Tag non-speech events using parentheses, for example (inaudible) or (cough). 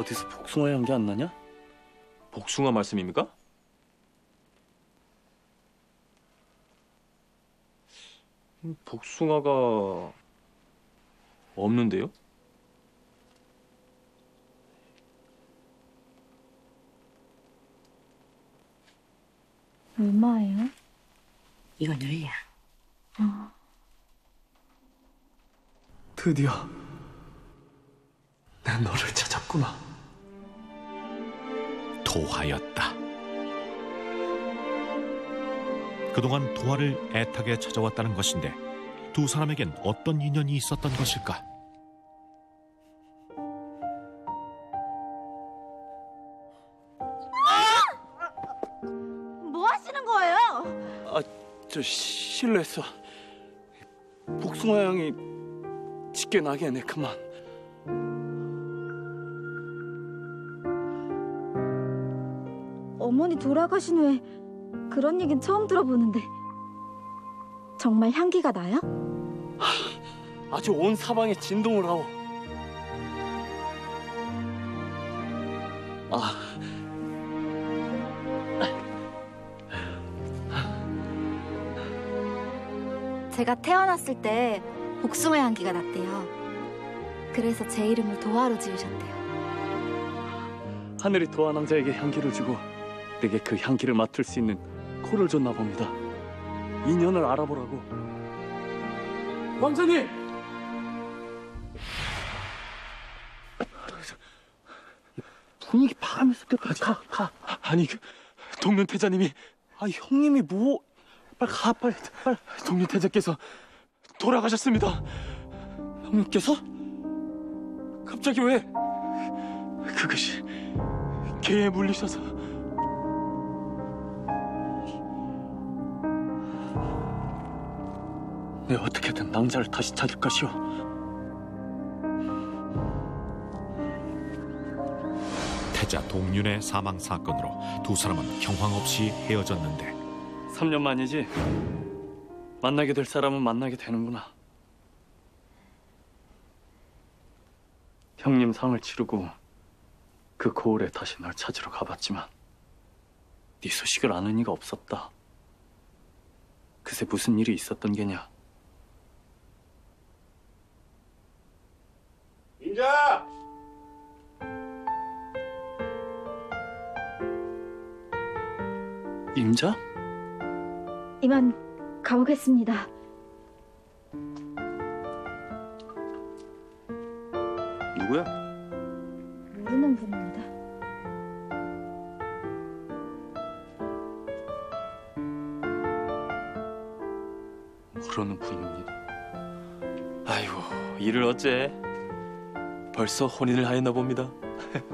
어디서 복숭아 향기 안 나냐? 복숭아 말씀입니까? 음, 복숭아가 없는데요? 얼마예요? 이건 얼야. 드디어 난 너를 찾았구나. 도화였다. 그동안 도화를 애타게 찾아왔다는 것인데 두 사람에겐 어떤 인연이 있었던 것일까? 뭐 하시는 거예요? 아, 저 실례했어. 복숭아 향이 짙게 나게 내 그만. 어머니 돌아가신 후에 그런 얘긴 처음 들어보는데 정말 향기가 나요? 아주 온 사방에 진동을 하오. 아, 제가 태어났을 때 복숭아 향기가 났대요. 그래서 제 이름을 도화로 지으셨대요. 하늘이 도화 남자에게 향기를 주고 내게 그 향기를 맡을 수 있는 코를 줬나 봅니다. 인연을 알아보라고. 왕자님! 분위기 파악하면서 가, 가. 아니, 그 동면태자님이, 아 형님이 뭐, 빨리 가, 빨리, 빨리. 동면태자께서 돌아가셨습니다. 형님께서? 갑자기 왜? 그것이 개에 물리셔서 내 어떻게든 낭자를 다시 찾을 것이오. 태자 동윤의 사망 사건으로 두 사람은 경황 없이 헤어졌는데 3년 만이지. 만나게 될 사람은 만나게 되는구나. 형님 상을 치르고 그 고을에 다시 널 찾으러 가봤지만 네 소식을 아는 이가 없었다. 그새 무슨 일이 있었던 게냐? 임자? 이만 가보겠습니다. 누구야? 모르는 분입니다. 모르는 분입니다. 아이고 일을 어째? 벌써 혼인을 하였나 봅니다. (laughs)